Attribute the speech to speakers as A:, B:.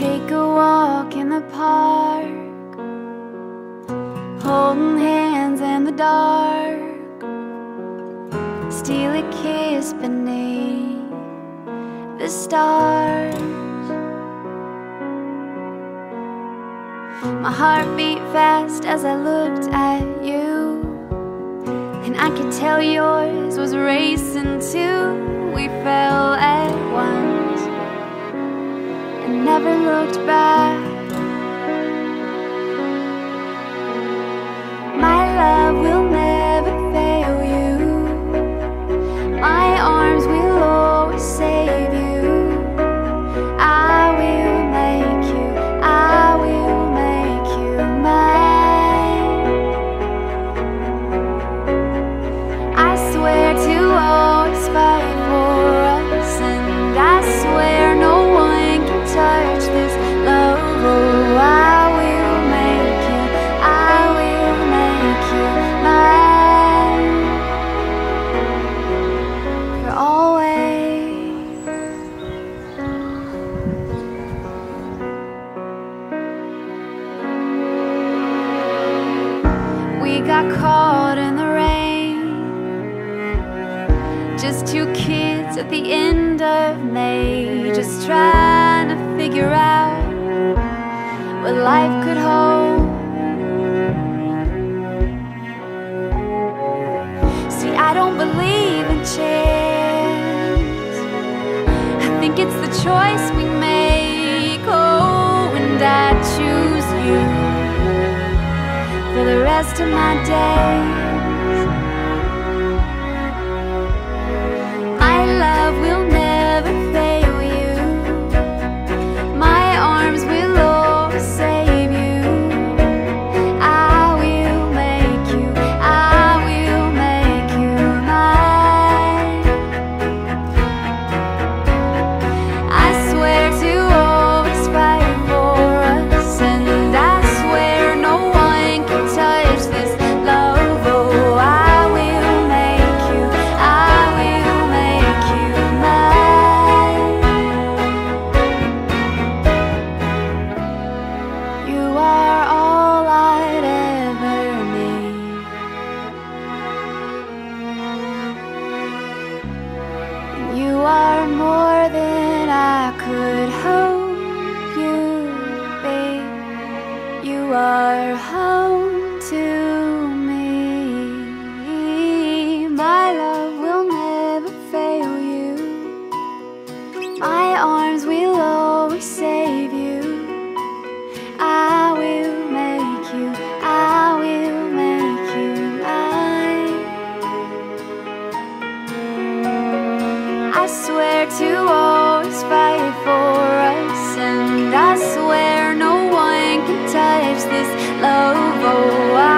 A: take a walk in the park Holding hands in the dark Steal a kiss beneath the stars. My heart beat fast as I looked at you And I could tell yours was real looked back. Got caught in the rain. Just two kids at the end of May, just trying to figure out what life could hold. See, I don't believe in chance. I think it's the choice we the rest of my days. My love will swear to always fight for us And I swear no one can touch this love, oh, I